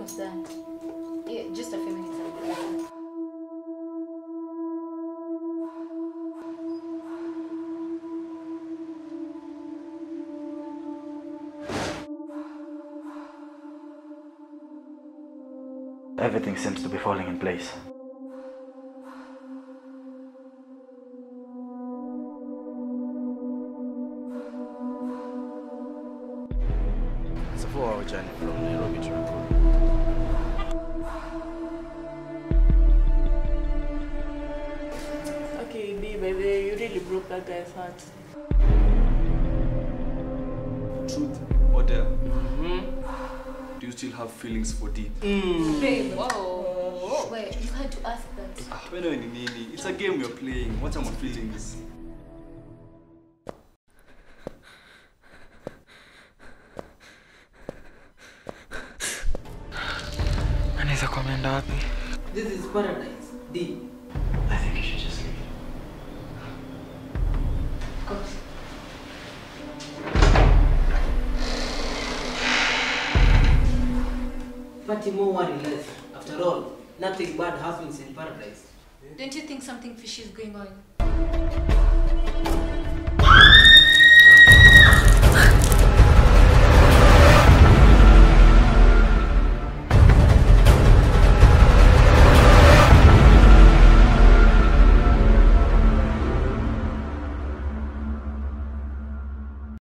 almost done. Yeah, just a few minutes. I'll be done. Everything seems to be falling in place. It's a four hour journey from Nairobi to Nakuru. Really broke that guy's heart. Truth or dare? Do you still have feelings for D? Babe, whoa. Wait, you had to ask that. Ah, wewe nini? It's a game you're playing. What are my feelings? Anaweza kuwa ameenda wapi? This is paradise. D. Party more worry less. After all, nothing bad happens in paradise. Don't you think something fishy is going on?